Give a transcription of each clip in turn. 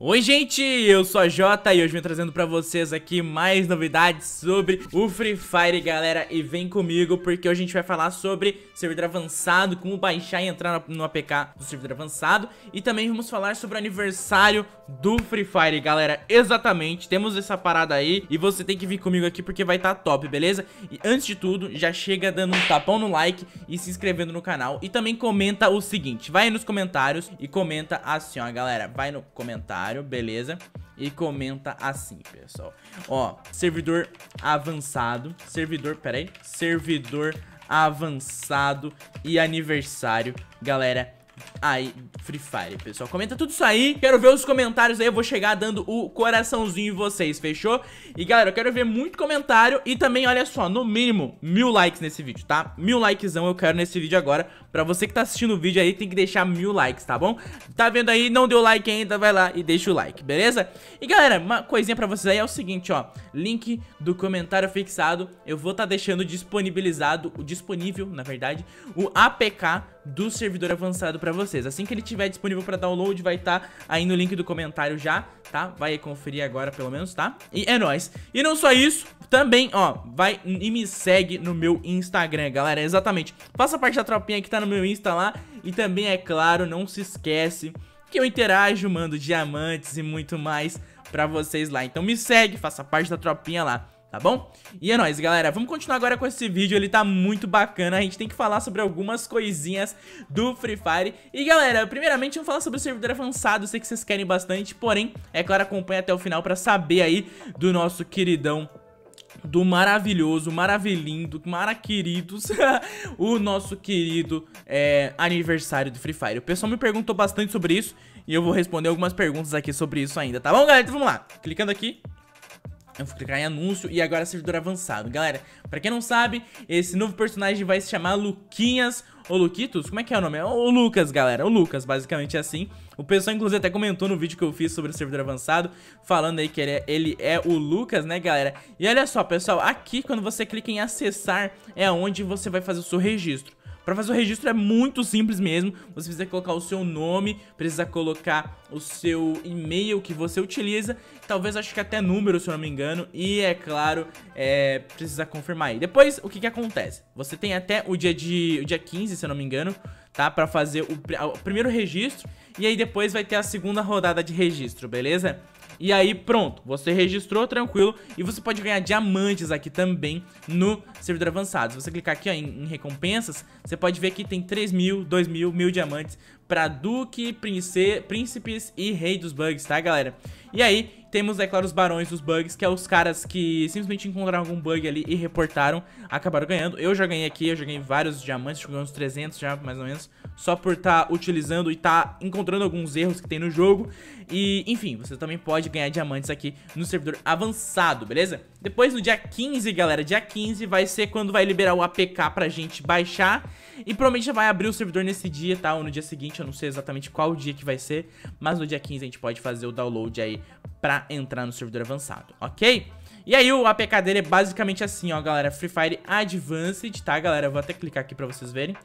Oi gente, eu sou a Jota e hoje vim trazendo pra vocês aqui mais novidades sobre o Free Fire, galera. E vem comigo porque hoje a gente vai falar sobre servidor avançado, como baixar e entrar no APK do servidor avançado. E também vamos falar sobre o aniversário do Free Fire, galera. Exatamente, temos essa parada aí. E você tem que vir comigo aqui porque vai estar tá top, beleza? E antes de tudo, já chega dando um tapão no like e se inscrevendo no canal. E também comenta o seguinte, vai nos comentários e comenta assim, ó galera. Vai no comentário comentário, beleza? E comenta assim, pessoal. Ó, servidor avançado, servidor, peraí, servidor avançado e aniversário, galera aí Free Fire, pessoal. Comenta tudo isso aí. Quero ver os comentários aí. Eu vou chegar dando o coraçãozinho em vocês, fechou? E galera, eu quero ver muito comentário e também, olha só, no mínimo, mil likes nesse vídeo, tá? Mil likezão eu quero nesse vídeo agora. Pra você que tá assistindo o vídeo aí, tem que deixar mil likes, tá bom? Tá vendo aí? Não deu like ainda? Vai lá e deixa o like, beleza? E galera, uma coisinha pra vocês aí é o seguinte, ó. Link do comentário fixado. Eu vou tá deixando disponibilizado, disponível, na verdade, o APK do servidor avançado pra vocês. Assim que ele tiver disponível pra download, vai estar tá aí no link do comentário já, tá? Vai conferir agora pelo menos, tá? E é nóis. E não só isso, também, ó, vai e me segue no meu Instagram, galera, exatamente. Faça parte da tropinha que tá no meu Insta lá. E também, é claro, não se esquece que eu interajo, mando diamantes e muito mais pra vocês lá. Então me segue, faça parte da tropinha lá tá bom? E é nóis, galera, vamos continuar agora com esse vídeo, ele tá muito bacana, a gente tem que falar sobre algumas coisinhas do Free Fire E galera, primeiramente vamos falar sobre o servidor avançado, sei que vocês querem bastante, porém, é claro, acompanha até o final pra saber aí do nosso queridão do maravilhoso, maravilhindo, maraqueridos, o nosso querido é, aniversário do Free Fire. O pessoal me perguntou bastante sobre isso e eu vou responder algumas perguntas aqui sobre isso ainda, tá bom, galera? Então vamos lá, clicando aqui, eu vou clicar em anúncio e agora servidor avançado Galera, pra quem não sabe, esse novo personagem vai se chamar Luquinhas ou Luquitos, como é que é o nome? É o Lucas, galera, o Lucas, basicamente é assim O pessoal inclusive até comentou no vídeo que eu fiz sobre o servidor avançado Falando aí que ele é, ele é o Lucas, né, galera? E olha só, pessoal, aqui quando você clica em acessar É onde você vai fazer o seu registro Pra fazer o registro é muito simples mesmo, você precisa colocar o seu nome, precisa colocar o seu e-mail que você utiliza, talvez acho que até número, se eu não me engano, e é claro, é, precisa confirmar aí. Depois, o que que acontece? Você tem até o dia, de, o dia 15, se eu não me engano, tá? Pra fazer o, o primeiro registro, e aí depois vai ter a segunda rodada de registro, beleza? E aí pronto, você registrou tranquilo e você pode ganhar diamantes aqui também no servidor avançado. Se você clicar aqui ó, em, em, recompensas, você pode ver que tem 3 mil, 2 mil, mil diamantes pra Duque, Prince, Príncipes e Rei dos Bugs, tá galera? E aí temos, é claro, os barões dos bugs, que é os caras que simplesmente encontraram algum bug ali e reportaram, acabaram ganhando. Eu já ganhei aqui, eu já ganhei vários diamantes, joguei uns 300 já, mais ou menos, só por estar tá utilizando e estar tá encontrando alguns erros que tem no jogo. E, enfim, você também pode ganhar diamantes aqui no servidor avançado, beleza? Depois, no dia 15, galera, dia 15 vai ser quando vai liberar o APK pra gente baixar e provavelmente já vai abrir o servidor nesse dia, tá? Ou no dia seguinte, eu não sei exatamente qual dia que vai ser. Mas no dia 15 a gente pode fazer o download aí pra entrar no servidor avançado, ok? E aí o APK dele é basicamente assim, ó, galera. Free Fire Advanced, tá, galera? Eu vou até clicar aqui pra vocês verem.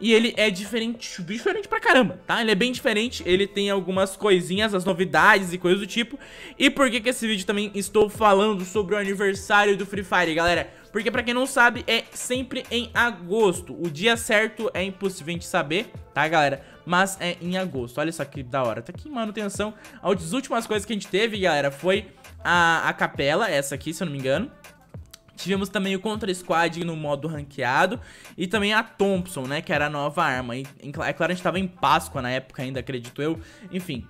E ele é diferente, diferente pra caramba, tá? Ele é bem diferente, ele tem algumas coisinhas, as novidades e coisas do tipo. E por que que esse vídeo também estou falando sobre o aniversário do Free Fire, galera? Porque pra quem não sabe, é sempre em agosto. O dia certo é impossível a gente saber, tá, galera? Mas é em agosto. Olha só que da hora. Tá aqui em manutenção. As últimas coisas que a gente teve, galera, foi a, a capela, essa aqui, se eu não me engano. Tivemos também o Contra Squad no modo ranqueado e também a Thompson, né, que era a nova arma. E, é claro, a gente tava em Páscoa na época ainda, acredito eu. Enfim,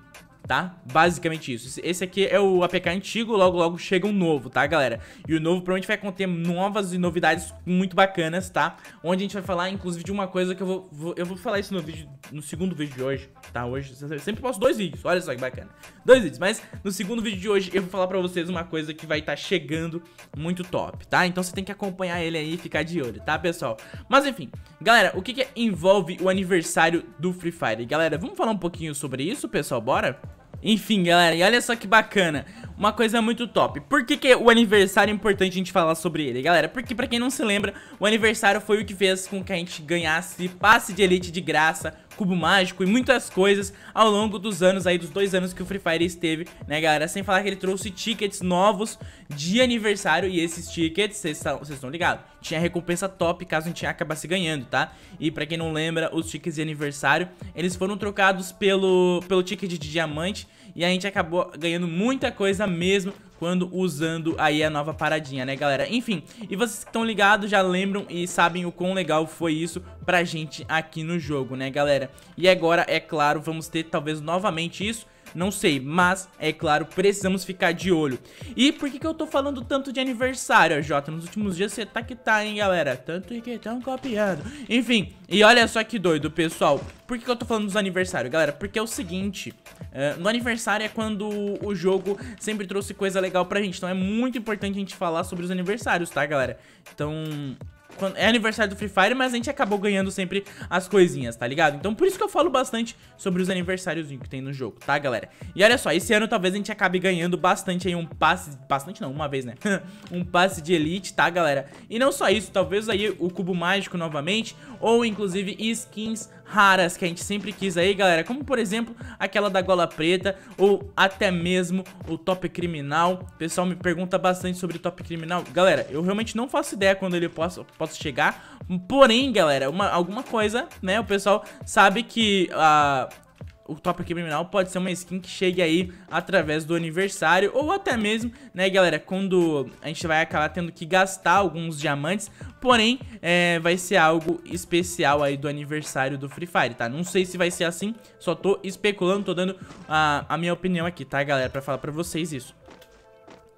tá? Basicamente isso. Esse aqui é o APK antigo, logo logo chega um novo, tá, galera? E o novo provavelmente vai conter novas e novidades muito bacanas, tá? Onde a gente vai falar, inclusive, de uma coisa que eu vou, vou eu vou falar isso no vídeo, no segundo vídeo de hoje, tá? Hoje, sempre posto dois vídeos, olha só que bacana. Dois vídeos, mas no segundo vídeo de hoje eu vou falar pra vocês uma coisa que vai estar tá chegando muito top, tá? Então você tem que acompanhar ele aí e ficar de olho, tá, pessoal? Mas enfim, galera, o que que envolve o aniversário do Free Fire? Galera, vamos falar um pouquinho sobre isso, pessoal? Bora? Enfim, galera, e olha só que bacana. Uma coisa muito top. Por que, que o aniversário é importante a gente falar sobre ele, galera? Porque pra quem não se lembra, o aniversário foi o que fez com que a gente ganhasse passe de elite de graça, cubo mágico e muitas coisas ao longo dos anos aí, dos dois anos que o Free Fire esteve, né, galera? Sem falar que ele trouxe tickets novos de aniversário e esses tickets, vocês estão ligados, tinha recompensa top caso a gente acabasse ganhando, tá? E pra quem não lembra, os tickets de aniversário, eles foram trocados pelo, pelo ticket de diamante e a gente acabou ganhando muita coisa mesmo quando usando aí a nova paradinha, né, galera? Enfim, e vocês que estão ligados já lembram e sabem o quão legal foi isso pra gente aqui no jogo, né, galera? E agora, é claro, vamos ter talvez novamente isso não sei, mas, é claro, precisamos ficar de olho. E por que, que eu tô falando tanto de aniversário, Jota? Nos últimos dias você tá que tá, hein, galera? Tanto que tão copiando. Enfim, e olha só que doido, pessoal. Por que, que eu tô falando dos aniversários, galera? Porque é o seguinte, uh, no aniversário é quando o jogo sempre trouxe coisa legal pra gente. Então é muito importante a gente falar sobre os aniversários, tá, galera? Então, é aniversário do Free Fire, mas a gente acabou ganhando sempre as coisinhas, tá ligado? Então por isso que eu falo bastante sobre os aniversários que tem no jogo, tá, galera? E olha só, esse ano talvez a gente acabe ganhando bastante aí um passe... Bastante não, uma vez, né? um passe de elite, tá, galera? E não só isso, talvez aí o cubo mágico novamente, ou inclusive skins raras que a gente sempre quis aí, galera Como, por exemplo, aquela da gola preta Ou até mesmo o top criminal O pessoal me pergunta bastante sobre o top criminal Galera, eu realmente não faço ideia quando ele possa, possa chegar Porém, galera, uma, alguma coisa, né O pessoal sabe que a... Uh, o top criminal pode ser uma skin que chegue aí através do aniversário ou até mesmo, né, galera, quando a gente vai acabar tendo que gastar alguns diamantes, porém, é, vai ser algo especial aí do aniversário do Free Fire, tá? Não sei se vai ser assim, só tô especulando, tô dando a, a minha opinião aqui, tá, galera, pra falar pra vocês isso.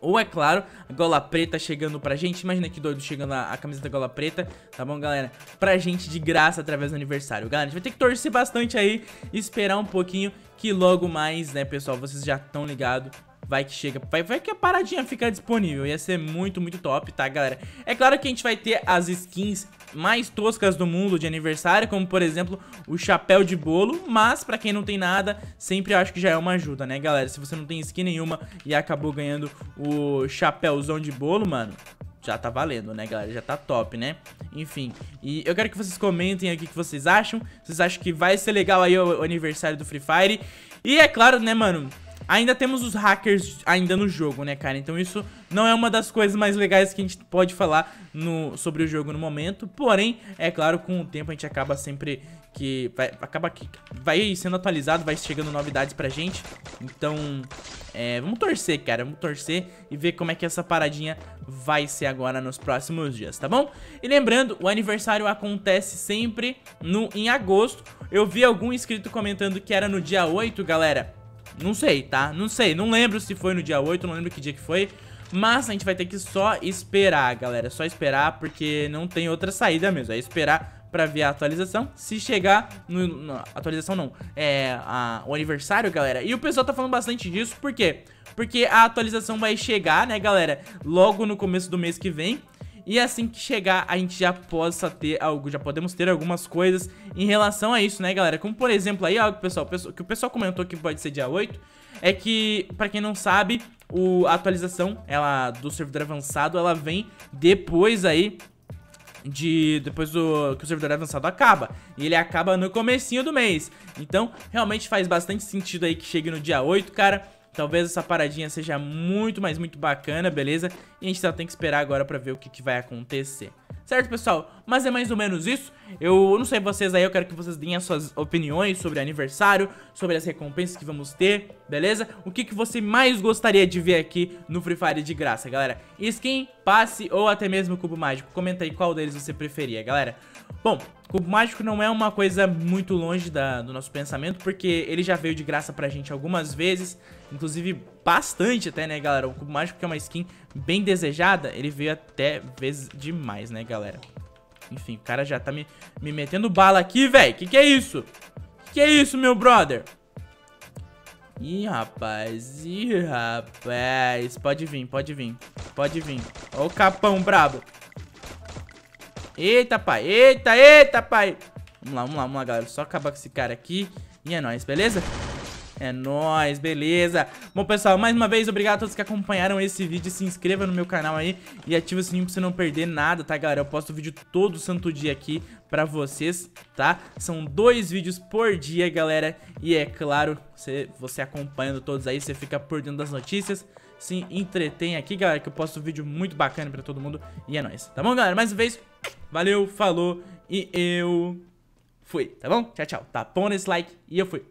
Ou, é claro, a gola preta chegando pra gente. Imagina que doido chegando a, a camisa da gola preta, tá bom, galera? Pra gente de graça através do aniversário. Galera, a gente vai ter que torcer bastante aí, esperar um pouquinho que logo mais, né, pessoal, vocês já estão ligados vai que chega, vai, vai que a paradinha fica disponível, ia ser muito, muito top, tá, galera? É claro que a gente vai ter as skins mais toscas do mundo de aniversário, como por exemplo o chapéu de bolo, mas pra quem não tem nada, sempre acho que já é uma ajuda, né, galera? Se você não tem skin nenhuma e acabou ganhando o chapéuzão de bolo, mano, já tá valendo, né, galera? Já tá top, né? Enfim, e eu quero que vocês comentem aqui o que vocês acham. Vocês acham que vai ser legal aí o, o aniversário do Free Fire? E é claro, né, mano, Ainda temos os hackers ainda no jogo, né, cara? Então isso não é uma das coisas mais legais que a gente pode falar no, sobre o jogo no momento. Porém, é claro, com o tempo a gente acaba sempre que... Vai, acaba que vai sendo atualizado, vai chegando novidades pra gente. Então, é, vamos torcer, cara. Vamos torcer e ver como é que essa paradinha vai ser agora nos próximos dias, tá bom? E lembrando, o aniversário acontece sempre no, em agosto. Eu vi algum inscrito comentando que era no dia 8, galera. Não sei, tá? Não sei, não lembro se foi no dia 8, não lembro que dia que foi Mas a gente vai ter que só esperar, galera Só esperar porque não tem outra saída mesmo É esperar pra ver a atualização Se chegar no... no atualização não É a, o aniversário, galera E o pessoal tá falando bastante disso, por quê? Porque a atualização vai chegar, né, galera Logo no começo do mês que vem e assim que chegar, a gente já possa ter algo, já podemos ter algumas coisas em relação a isso, né, galera? Como, por exemplo, aí, algo pessoal, que o pessoal comentou que pode ser dia 8, é que, pra quem não sabe, o, a atualização ela, do servidor avançado, ela vem depois aí de depois do que o servidor avançado acaba. E ele acaba no comecinho do mês. Então, realmente faz bastante sentido aí que chegue no dia 8, cara. Talvez essa paradinha seja muito, mas muito bacana, beleza? E a gente só tem que esperar agora pra ver o que, que vai acontecer. Certo, pessoal? Mas é mais ou menos isso. Eu não sei vocês aí, eu quero que vocês deem as suas opiniões sobre aniversário, sobre as recompensas que vamos ter, beleza? O que, que você mais gostaria de ver aqui no Free Fire de graça, galera? Skin, passe ou até mesmo cubo mágico? Comenta aí qual deles você preferia, galera. Bom, cubo mágico não é uma coisa muito longe da, do nosso pensamento, porque ele já veio de graça pra gente algumas vezes, inclusive bastante até, né, galera? O cubo mágico que é uma skin bem desejada, ele veio até vezes demais, né, galera? Enfim, o cara já tá me, me metendo bala aqui, velho. Que que é isso? Que que é isso, meu brother? Ih, rapaz. Ih, rapaz. Pode vir, pode vir. Pode vir. Ó o capão brabo. Eita, pai. Eita, eita, pai. Vamos lá, vamos lá, vamos lá, galera. Só acabar com esse cara aqui. E é nóis, beleza? É nóis, beleza. Bom, pessoal, mais uma vez, obrigado a todos que acompanharam esse vídeo. Se inscreva no meu canal aí e ativa o sininho pra você não perder nada, tá, galera? Eu posto vídeo todo santo dia aqui pra vocês, tá? São dois vídeos por dia, galera. E é claro, você, você acompanhando todos aí, você fica por dentro das notícias se entretém aqui, galera, que eu posto vídeo muito bacana pra todo mundo. E é nóis, tá bom, galera? Mais uma vez, valeu, falou e eu fui, tá bom? Tchau, tchau. Tá bom nesse like e eu fui.